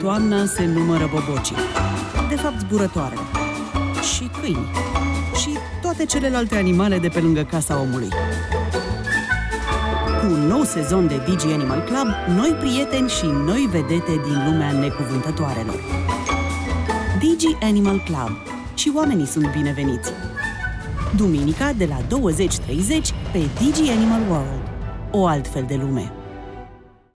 toamna se numără bobocii. De fapt, zburătoare. Și câini. Și toate celelalte animale de pe lângă casa omului. Cu un nou sezon de Digi Animal Club, noi prieteni și noi vedete din lumea necuvântătoarelor. Digi Animal Club. Și oamenii sunt bineveniți. Duminica de la 20.30 pe Digi Animal World. O altfel de lume.